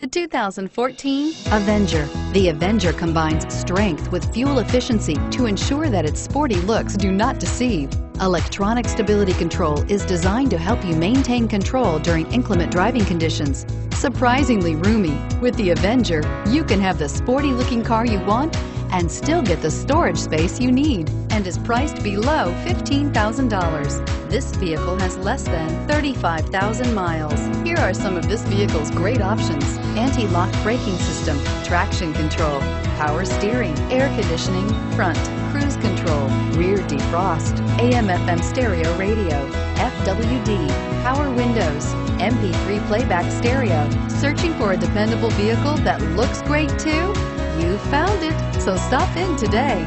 2014 Avenger. The Avenger combines strength with fuel efficiency to ensure that its sporty looks do not deceive. Electronic stability control is designed to help you maintain control during inclement driving conditions. Surprisingly roomy, with the Avenger, you can have the sporty looking car you want and still get the storage space you need and is priced below $15,000. This vehicle has less than 35,000 miles. Here are some of this vehicle's great options. Anti-lock braking system, traction control, power steering, air conditioning, front, cruise control, rear defrost, AM FM stereo radio, FWD, power windows, MP3 playback stereo. Searching for a dependable vehicle that looks great too? You found it, so stop in today.